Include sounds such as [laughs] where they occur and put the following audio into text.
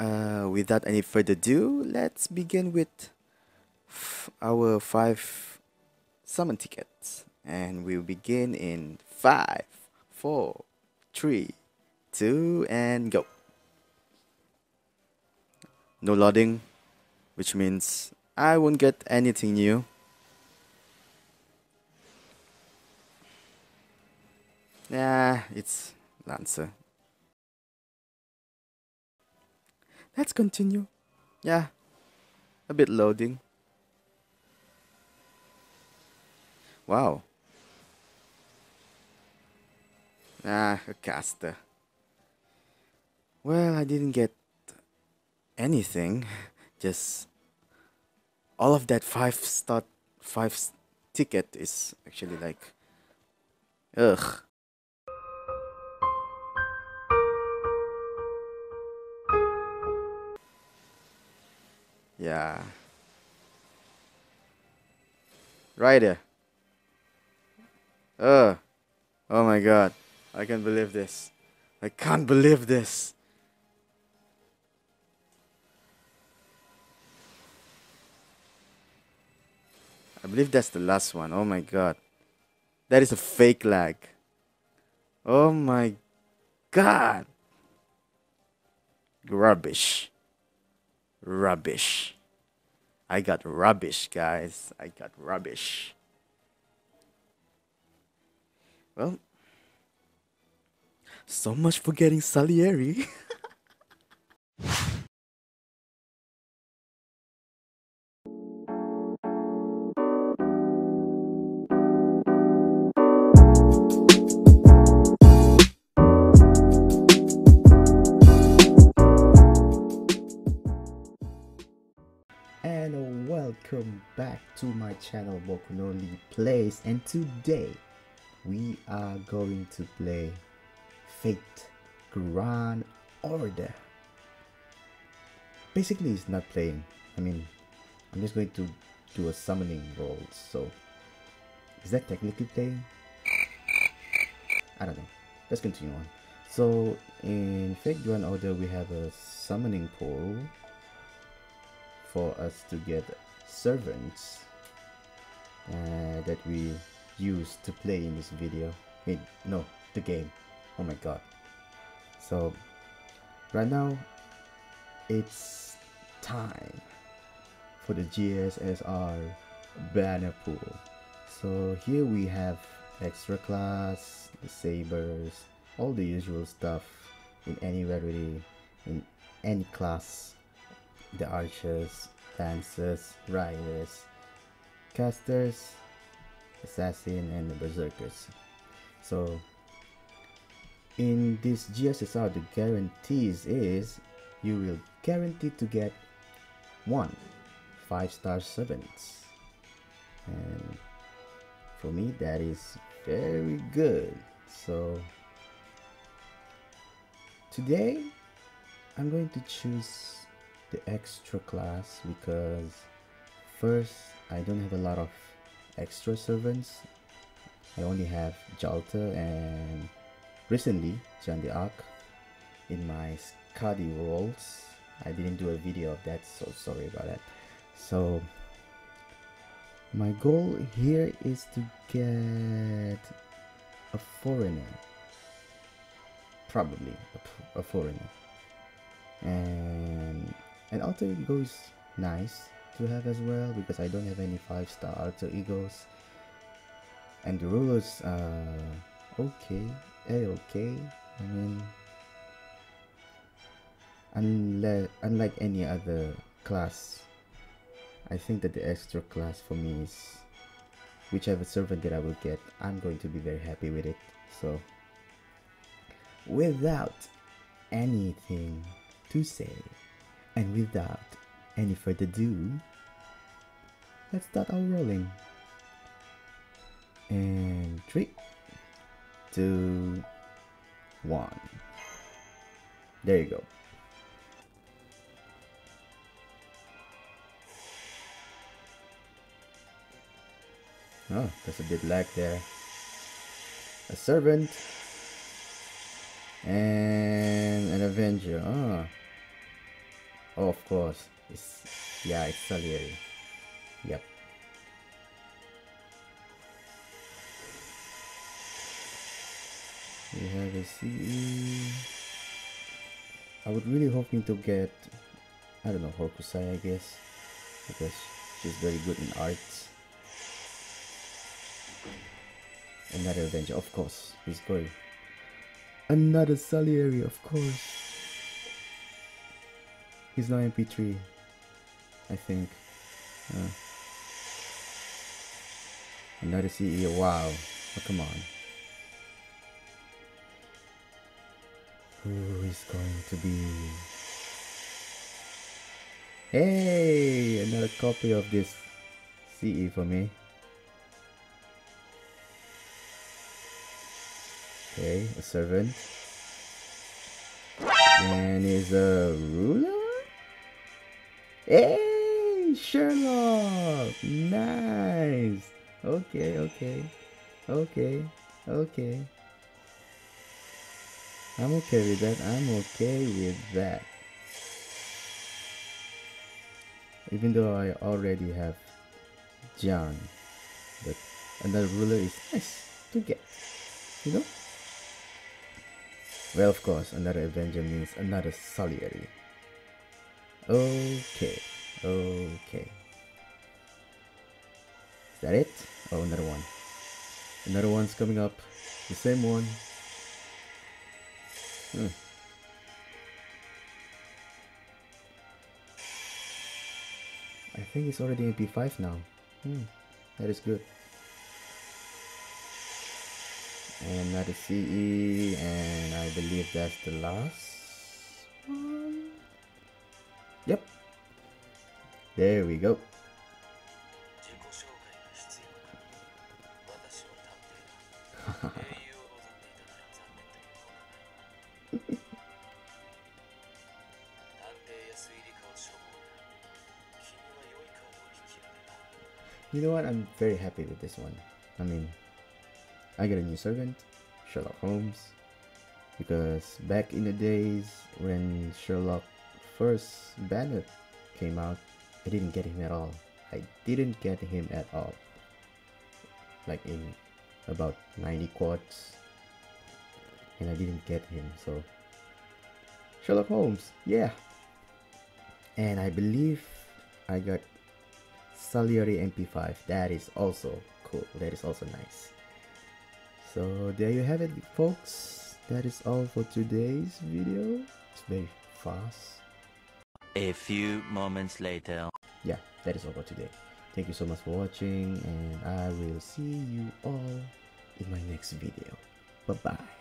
uh, without any further ado, let's begin with our five summon tickets. And we'll begin in five, four, three, two, and go. No loading, which means I won't get anything new. Yeah, it's Lancer. Let's continue. Yeah, a bit loading. Wow. Ah, a caster. Well, I didn't get anything. Just all of that five star five ticket is actually like ugh. Yeah. Right there. Uh. Oh my god. I can't believe this. I can't believe this. I believe that's the last one. Oh my god. That is a fake lag. Oh my god. Rubbish. Rubbish. I got rubbish, guys. I got rubbish. Well, so much for getting Salieri. [laughs] welcome back to my channel Boku No Lye Plays and today we are going to play Fate Grand Order. Basically it's not playing. I mean I'm just going to do a summoning roll so is that technically playing? I don't know. Let's continue on. So in Fate Grand Order we have a summoning pool for us to get servants uh, that we use to play in this video. Wait, no, the game. Oh my god. So, right now, it's time for the GSSR banner pool. So, here we have extra class, the sabers, all the usual stuff in any rarity, in any class the archers, lancers, riders, casters, assassin, and the berserkers. So, in this GSSR, the guarantees is you will guarantee to get one five star servants, and for me that is very good. So, today I'm going to choose the extra class because first I don't have a lot of extra servants. I only have Jalter and recently Jeanne d'Arc in my Skadi rolls. I didn't do a video of that, so sorry about that. So my goal here is to get a foreigner, probably a, a foreigner, and an alter ego is nice to have as well because I don't have any 5 star alter egos. And the rulers are okay, a okay. I mean, unlike any other class, I think that the extra class for me is whichever servant that I will get, I'm going to be very happy with it. So, without anything to say, and without any further ado, let's start our rolling. And three, two, one. There you go. Oh, there's a bit lag there. A servant and an avenger. Oh, of course. It's yeah, it's Salieri. Yep. We have a CE. I would really hoping to get I don't know Hokusai I guess because she's very good in arts. Another Avenger, of course. He's going. Another Salieri, of course. He's now NP3. I think. Uh, another CEO. Wow. Oh, come on. Who is going to be? Hey! Another copy of this CE for me. Okay, a servant. And is a ruler? Hey, Sherlock! Nice! Okay, okay. Okay, okay. I'm okay with that. I'm okay with that. Even though I already have John. But another ruler is nice to get. You know? Well, of course, another Avenger means another Salieri. Okay, okay. Is that it? Oh, another one. Another one's coming up. The same one. Hmm. I think it's already NP5 now. Hmm. That is good. and another CE and I believe that's the last yep. There we go. [laughs] You know what? I'm very happy with this one. I mean I got a new servant, Sherlock Holmes, because back in the days when Sherlock first banner came out, I didn't get him at all. I didn't get him at all. Like in about 90 quads, and I didn't get him. So Sherlock Holmes, yeah. And I believe I got Salieri NP5. That is also cool. That is also nice. So there you have it folks. That is all for today's video. It's very fast. A few moments later. Yeah, that is all for today. Thank you so much for watching and I will see you all in my next video. Bye bye.